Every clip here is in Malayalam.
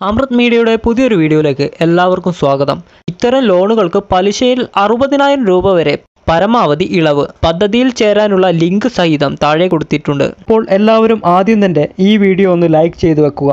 അമൃത് മീഡിയയുടെ പുതിയൊരു വീഡിയോയിലേക്ക് എല്ലാവർക്കും സ്വാഗതം. ഇത്തരം ലോണുകൾക്ക് പലിശയിൽ അറുപതിനായിരം രൂപ വരെ പരമാവധി ഇളവ്. പദ്ധതിയിൽ ചേരാനുള്ള ലിങ്ക് സഹിതം താഴെ കൊടുത്തിട്ടുണ്ട്. അപ്പോൾ എല്ലാവരും ആദ്യം തന്നെ ഈ വീഡിയോ ഒന്ന് ലൈക്ക് ചെയ്തു വെക്കുക.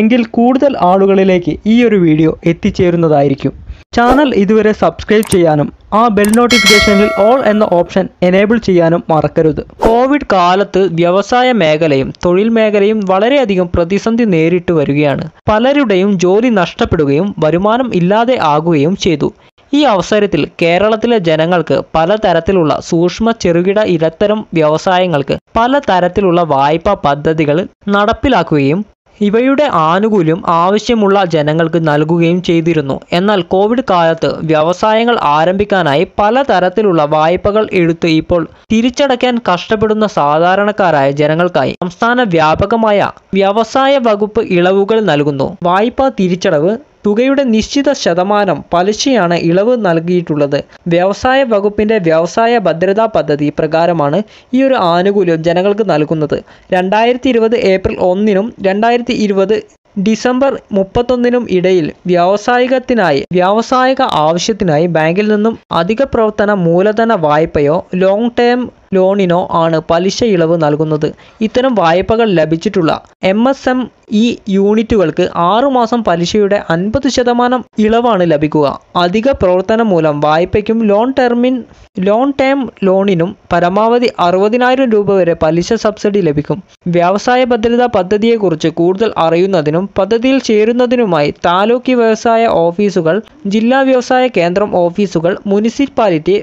എങ്കിൽ കൂടുതൽ ആളുകളിലേക്ക് ഈ ഒരു വീഡിയോ എത്തിച്ചേരുന്നതായിരിക്കും. ചാനൽ ഇതുവരെ സബ്സ്ക്രൈബ് ചെയ്യാനും ആ ബെൽ നോട്ടിഫിക്കേഷനിൽ ഓൾ എന്ന ഓപ്ഷൻ എനേബിൾ ചെയ്യാനും മറക്കരുത്. കോവിഡ് കാലത്ത് വ്യവസായ മേഖലയും തൊഴിൽ മേഖലയും വളരെയധികം പ്രതിസന്ധി നേരിട്ട് വരികയാണ്. പലരുടെയും ജോലി നഷ്ടപ്പെടുകയും വരുമാനം ഇല്ലാതെ ആകുകയും ചെയ്തു. ഈ അവസരത്തിൽ കേരളത്തിലെ ജനങ്ങൾക്ക് പലതരത്തിലുള്ള സൂക്ഷ്മ ചെറുകിട ഇടത്തരം വ്യവസായങ്ങൾക്ക് പലതരത്തിലുള്ള വായ്പാ പദ്ധതികൾ നടപ്പിലാക്കുകയും ഇവയുടെ ആനുകൂല്യം ആവശ്യമുള്ള ജനങ്ങൾക്ക് നൽകുകയും ചെയ്തിരുന്നു. എന്നാൽ കോവിഡ് കാലത്ത് വ്യവസായങ്ങൾ ആരംഭിക്കാനായി പലതരത്തിലുള്ള വായ്പകൾ എടുത്ത് ഇപ്പോൾ തിരിച്ചടയ്ക്കാൻ കഷ്ടപ്പെടുന്ന സാധാരണക്കാരായ ജനങ്ങൾക്കായി സംസ്ഥാന വ്യാപകമായ വ്യവസായ വകുപ്പ് ഇളവുകൾ നൽകുന്നു. വായ്പാ തിരിച്ചടവ് തുകയുടെ നിശ്ചിത ശതമാനം പലിശയാണ് ഇളവ് നൽകിയിട്ടുള്ളത്. വ്യവസായ വകുപ്പിന്റെ വ്യവസായ ഭദ്രതാ പദ്ധതി പ്രകാരമാണ് ഈ ഒരു ആനുകൂല്യം ജനങ്ങൾക്ക് നൽകുന്നത്. രണ്ടായിരത്തി ഇരുപത് ഏപ്രിൽ ഒന്നിനും രണ്ടായിരത്തി ഇരുപത് ഡിസംബർ മുപ്പത്തൊന്നിനും ഇടയിൽ വ്യാവസായികത്തിനായി വ്യാവസായിക ആവശ്യത്തിനായി ബാങ്കിൽ നിന്നും അധിക പ്രവർത്തന മൂലധന വായ്പയോ ലോങ് ടേം ലോണിനോ ആണ് പലിശ ഇളവ് നൽകുന്നത്. ഇത്തരം വായ്പകൾ ലഭിച്ചിട്ടുള്ള എം എസ് എം ഇ യൂണിറ്റുകൾക്ക് ആറുമാസം പലിശയുടെ അൻപത് ശതമാനം ഇളവാണ് ലഭിക്കുക. അധിക പ്രവർത്തനം മൂലം വായ്പയ്ക്കും ലോൺ ടെർമിൻ ലോൺ ടേം ലോണിനും പരമാവധി അറുപതിനായിരം രൂപ വരെ പലിശ സബ്സിഡി ലഭിക്കും. വ്യവസായ ഭദ്രതാ പദ്ധതിയെക്കുറിച്ച് കൂടുതൽ അറിയുന്നതിനും പദ്ധതിയിൽ ചേരുന്നതിനുമായി താലൂക്ക് വ്യവസായ ഓഫീസുകൾ ജില്ലാ വ്യവസായ കേന്ദ്രം ഓഫീസുകൾ മുനിസിപ്പാലിറ്റി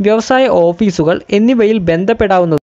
വ്യവസായ ഓഫീസുകൾ എന്നിവയിൽ ബന്ധപ്പെടാവുന്നത്